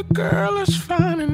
Girl is fine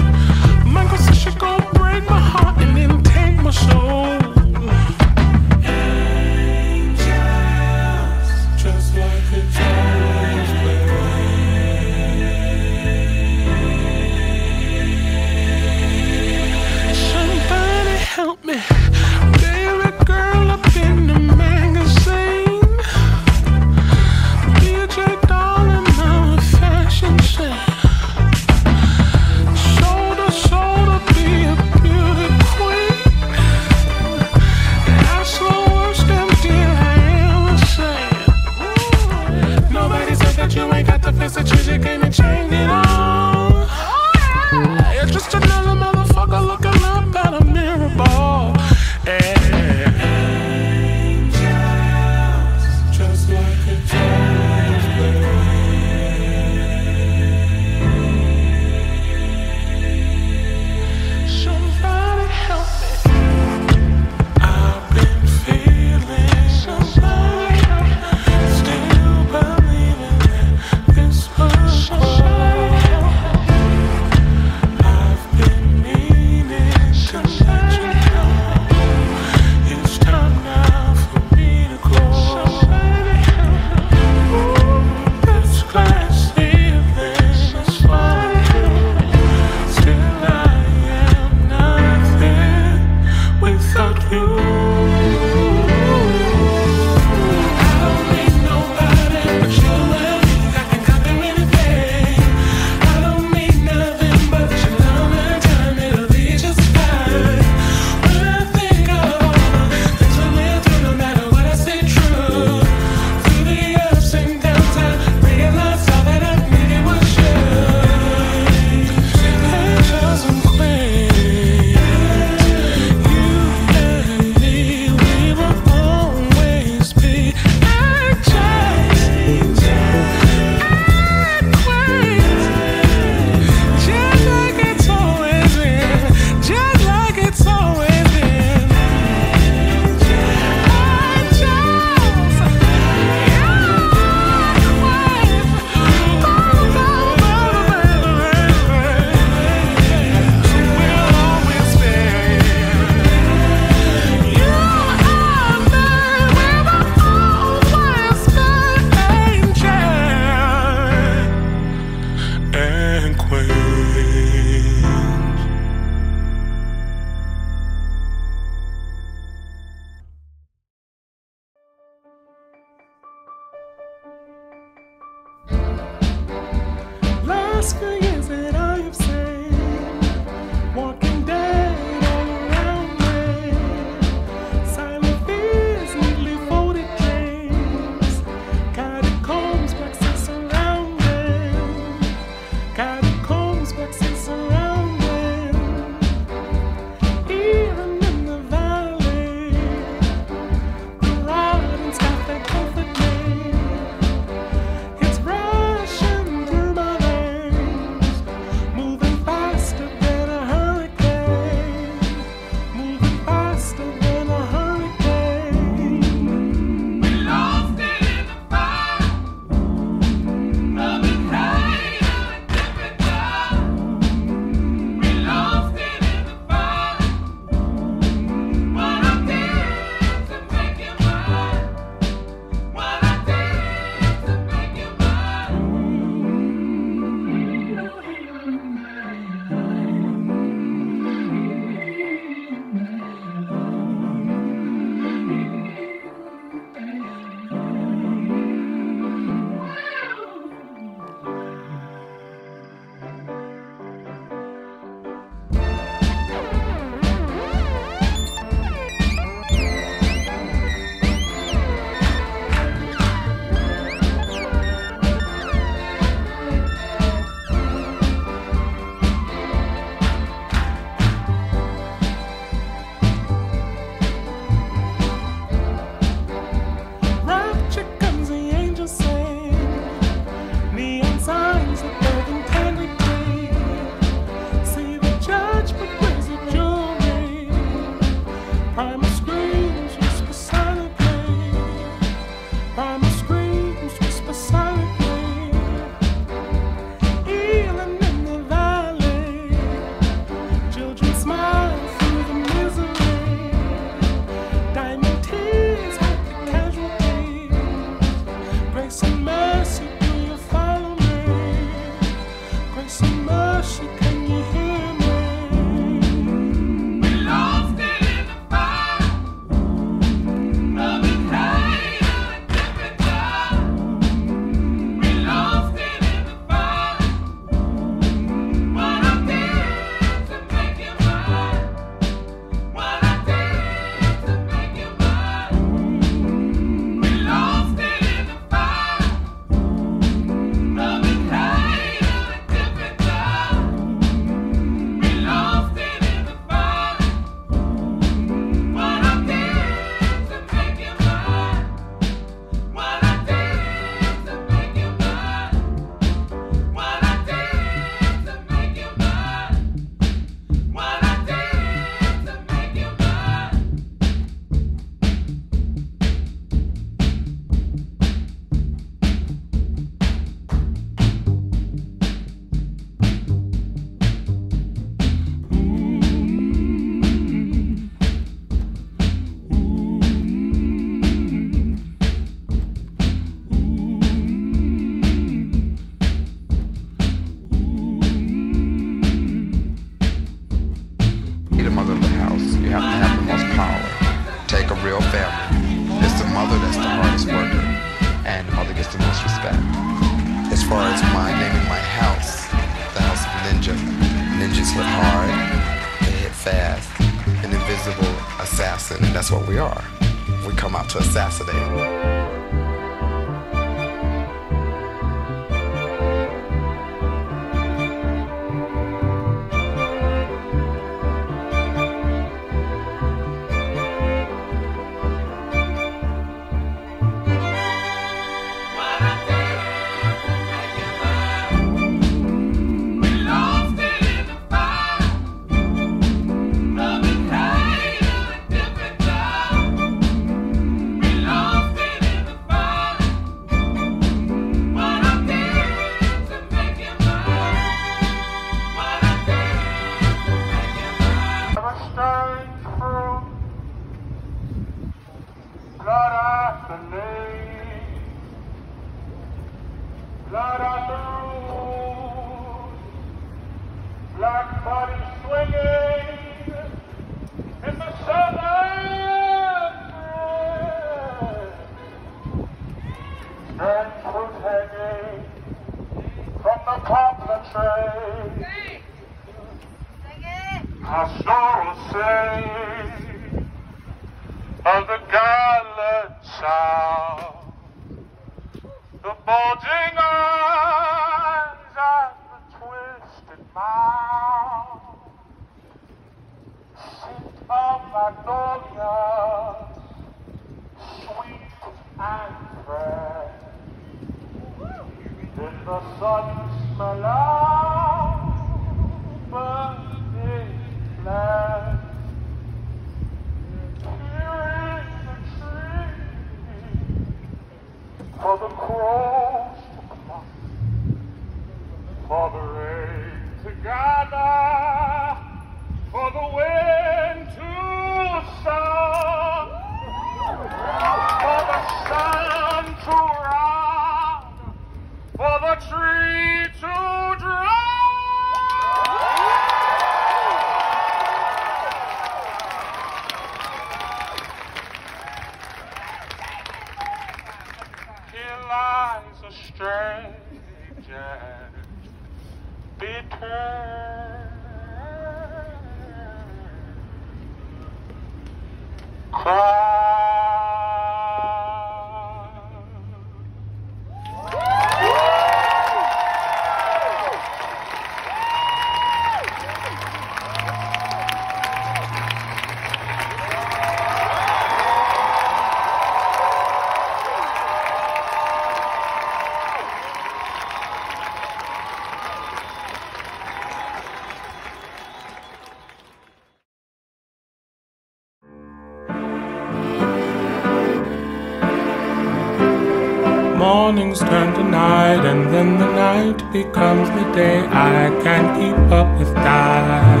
mornings turn to night, and then the night becomes the day. I can't keep up with time.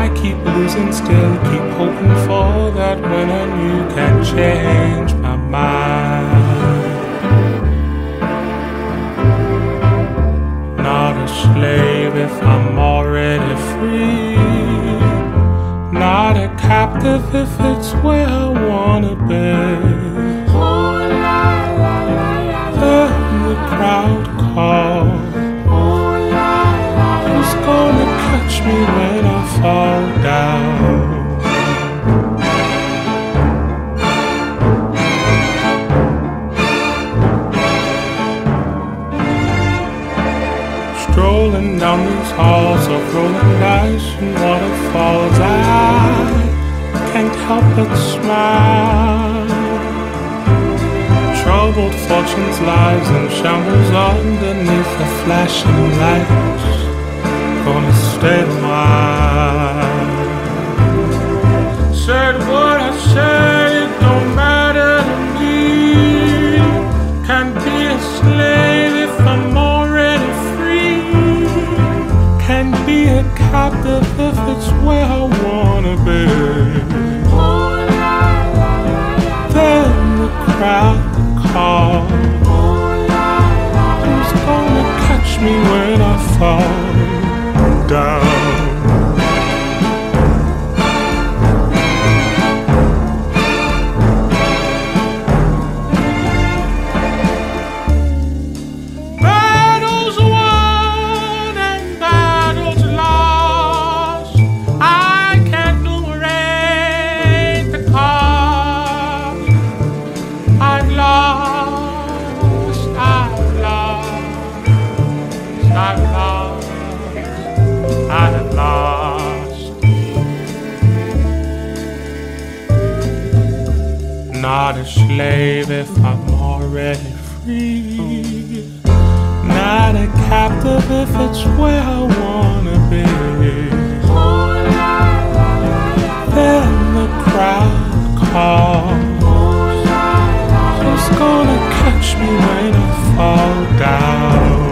I keep losing, still keep hoping for that when and you can change my mind. Not a slave if I'm already free. Not a captive if it's where I wanna be. Then the crowd calls. Who's gonna catch me when I fall down? Strolling down these halls of rolling dice and waterfalls, I can't help but smile. Troubled fortunes, lies, and shambles underneath the flashing lights. Gonna stay a while. Call. Who's gonna catch me when I fall down? Not a slave if I'm already free. Not a captive if it's where I wanna be. Then the crowd calls. Who's gonna catch me when I fall down?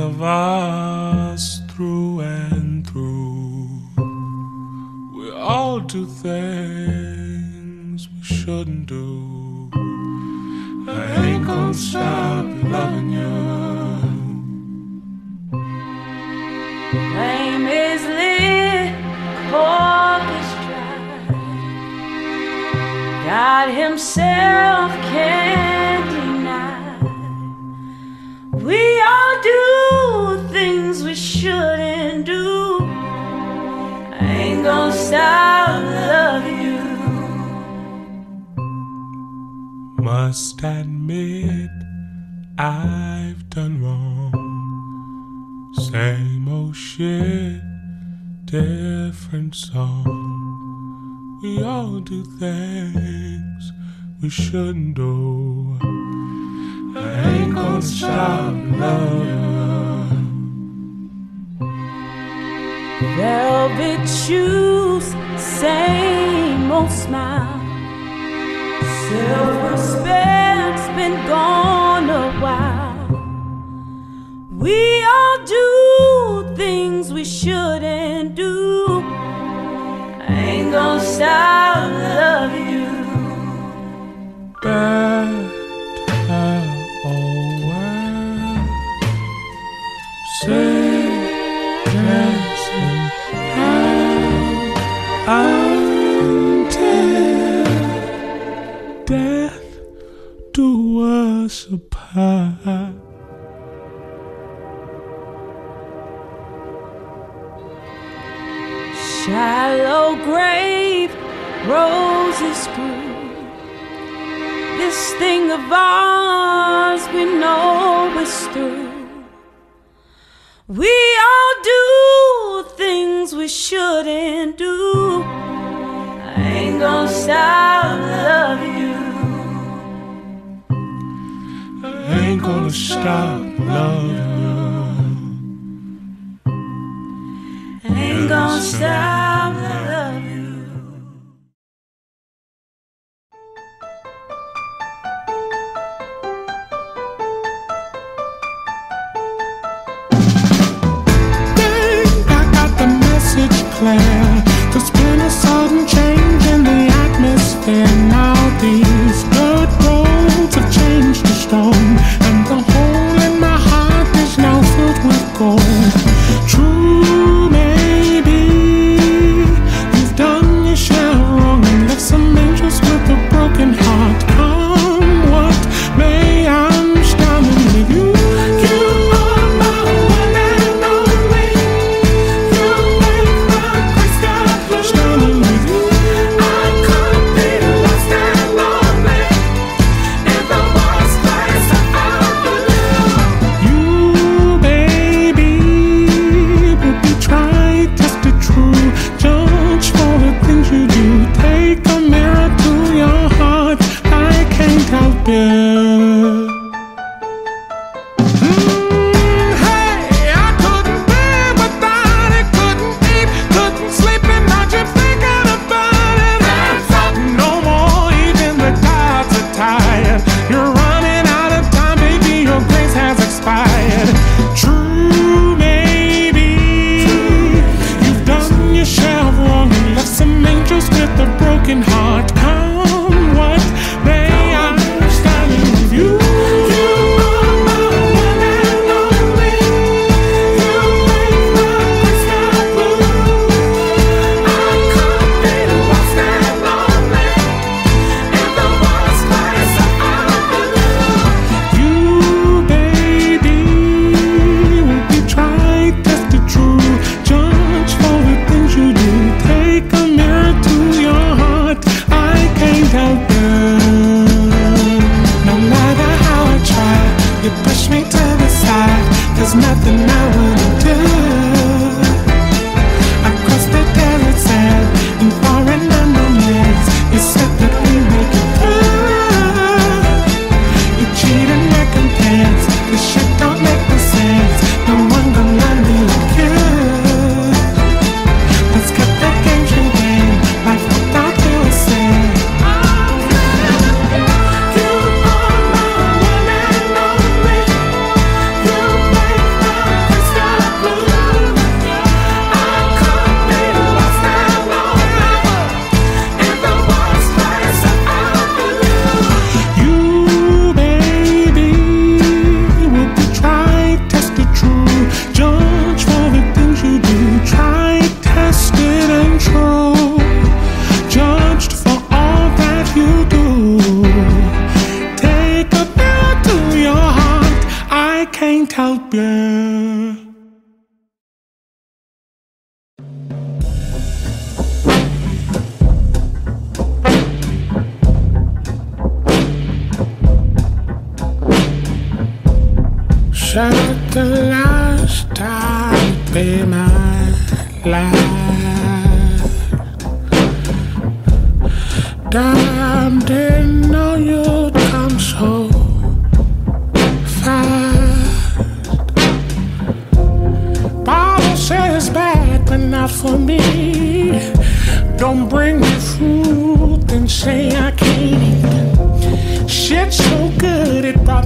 Of us through and through. We all do things we shouldn't do. I ain't gonna stop loving you. Name is dry. God Himself can't deny. We all do shouldn't do. I ain't gonna stop loving you. Must admit I've done wrong. Same old shit, different song. We all do things we shouldn't do. I ain't gonna stop loving. Velvet shoes, same old smile. Self-respect's been gone a while. We all do things we shouldn't do. Ain't gonna stop loving you. Better until death do us apart. Shallow grave, roses grew. This thing of ours, we know is through. We things we shouldn't do. I ain't gonna stop loving you. I ain't gonna stop loving you. I ain't gonna stop.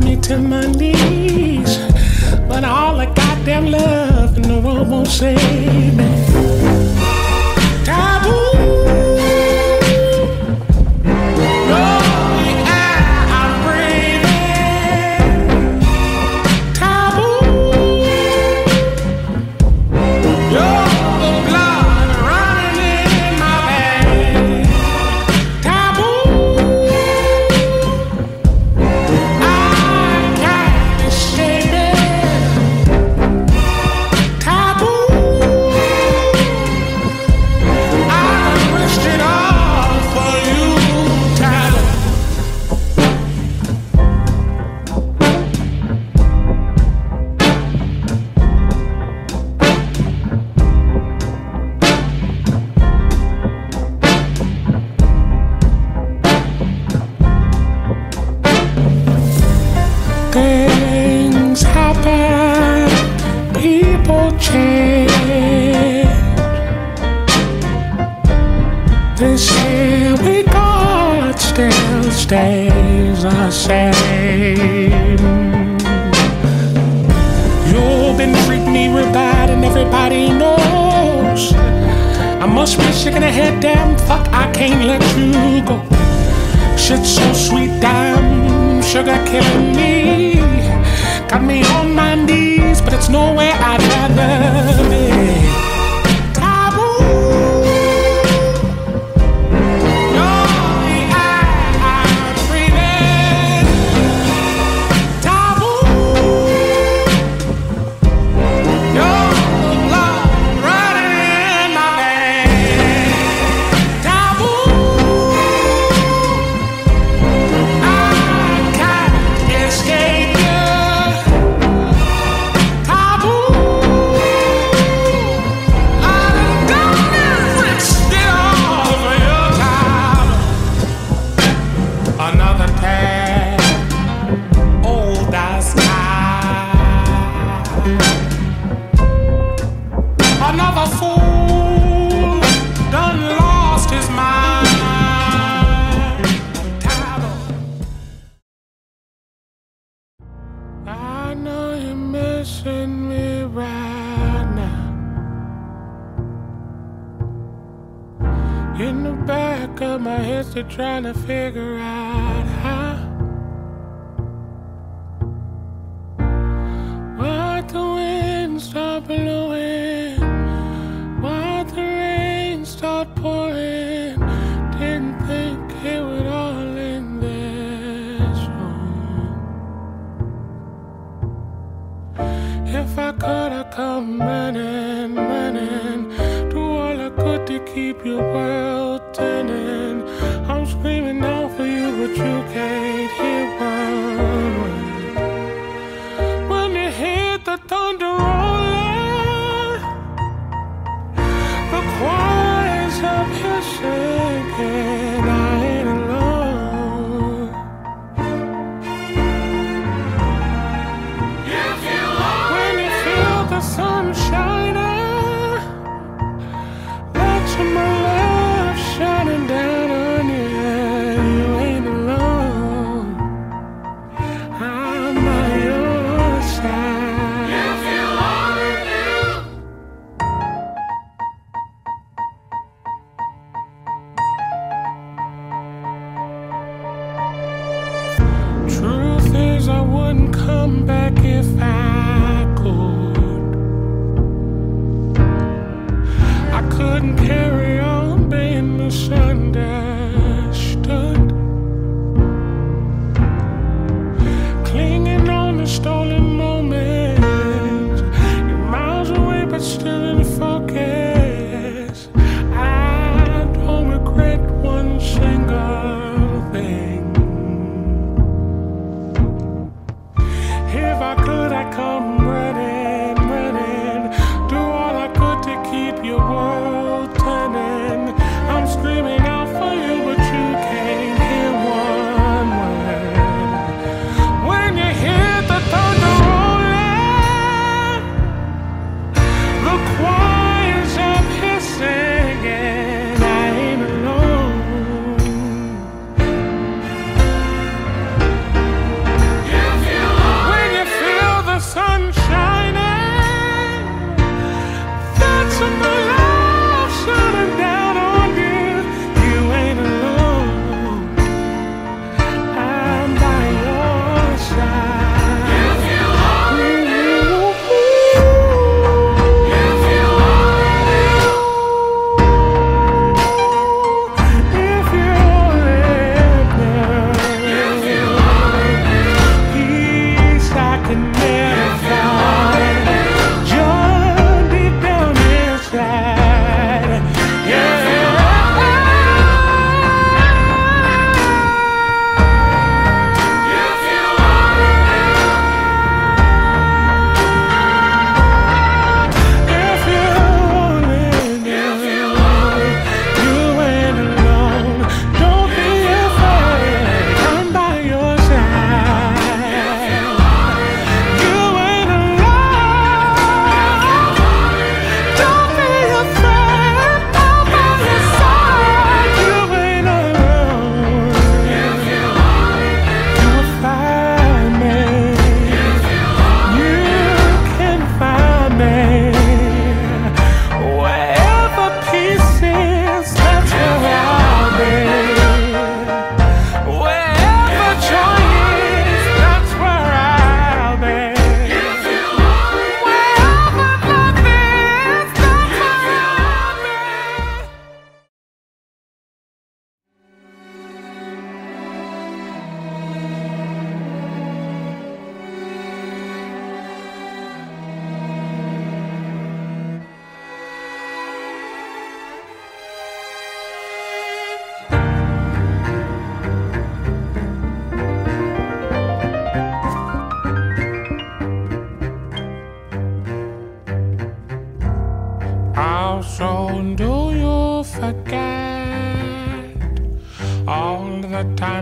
me to my knees. But all the goddamn love in the world won't save me. say we got still stays the same. You've been treating me real bad, and everybody knows. I must be sick in the head, damn fuck, I can't let you go. Shit's so sweet, damn sugar killing me. Got me on my knees, but it's nowhere I'd rather be. trying to figure out.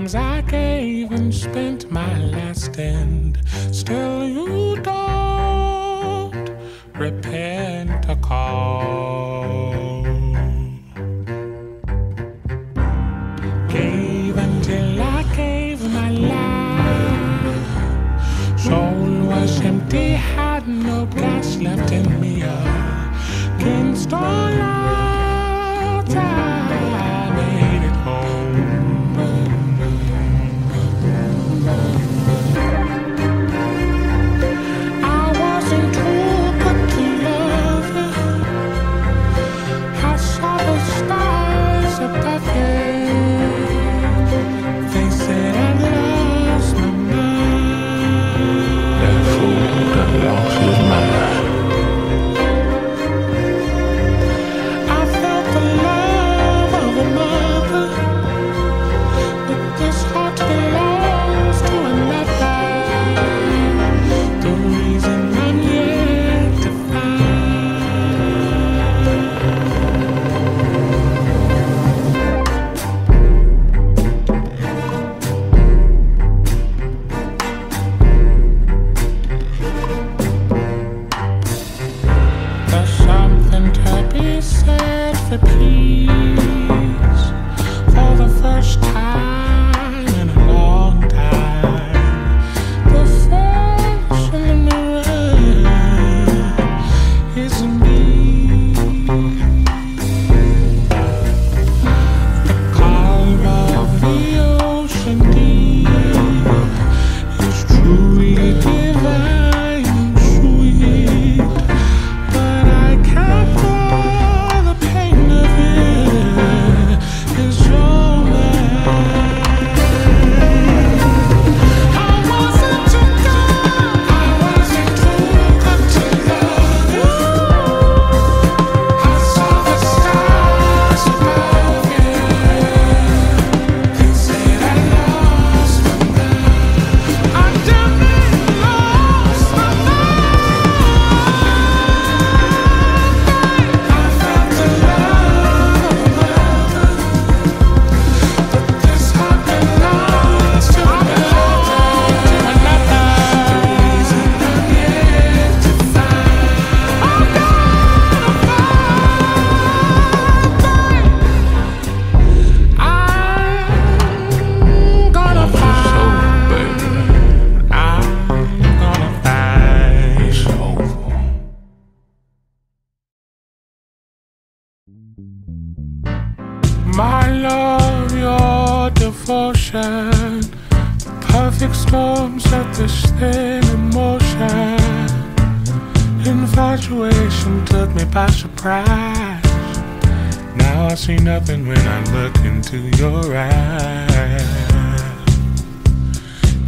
times I gave and spent my last ten.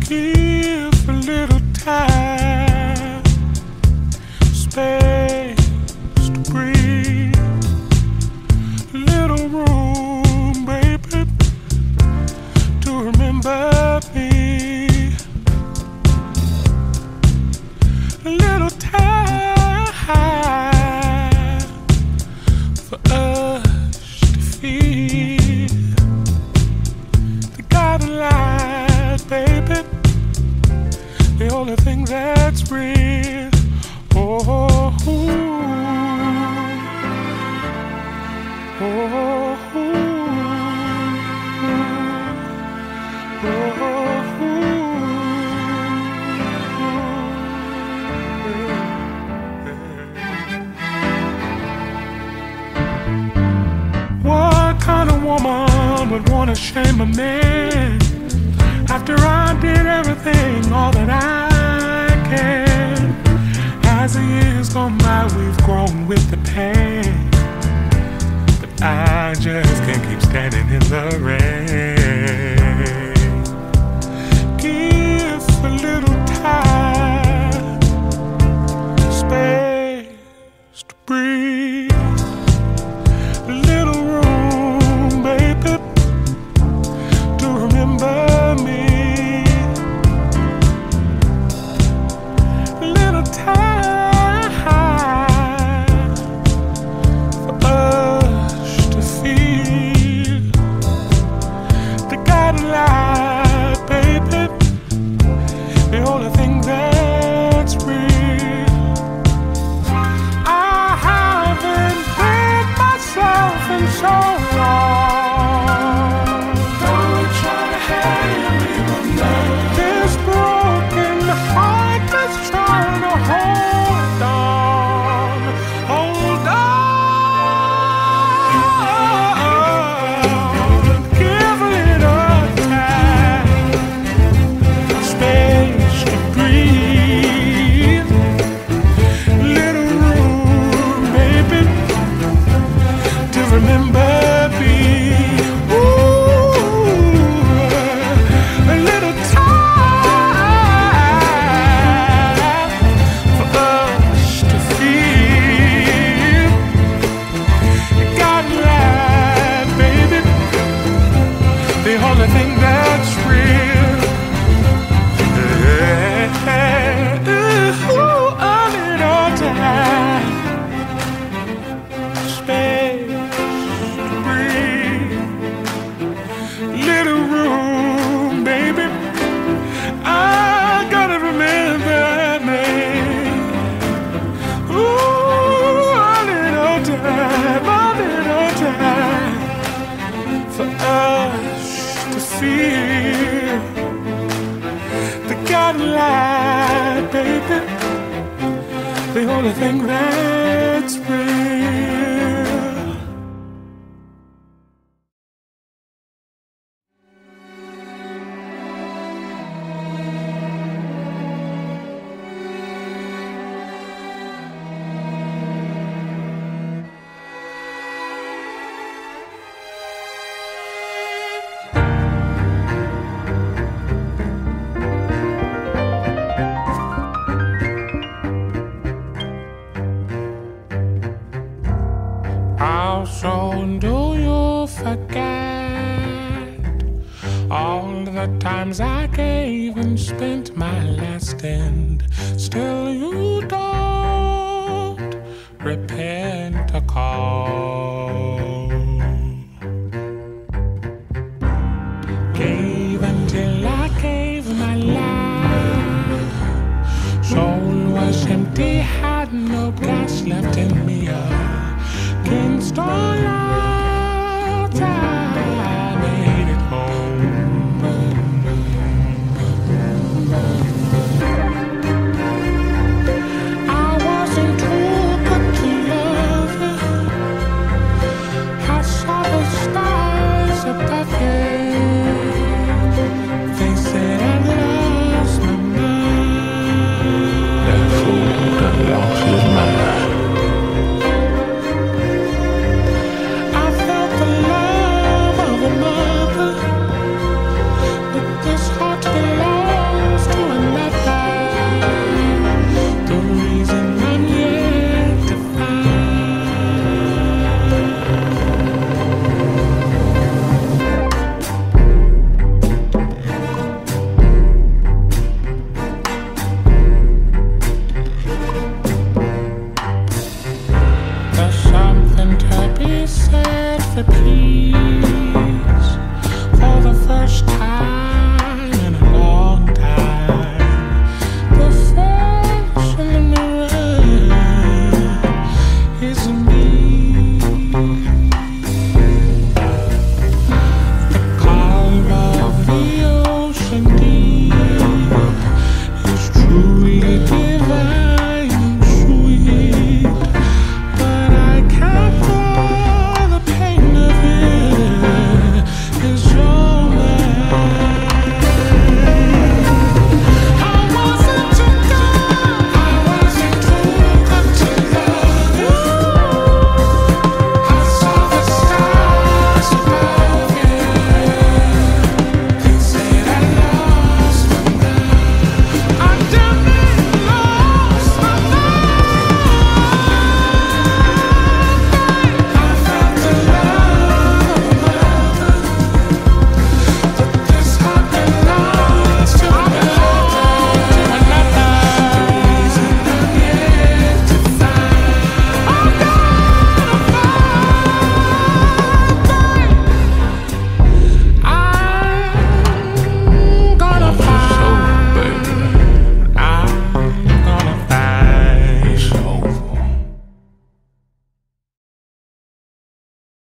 give a little time. shame a man after I did everything, all that I can. As the years go by, we've grown with the pain, but I just can't keep standing in the rain.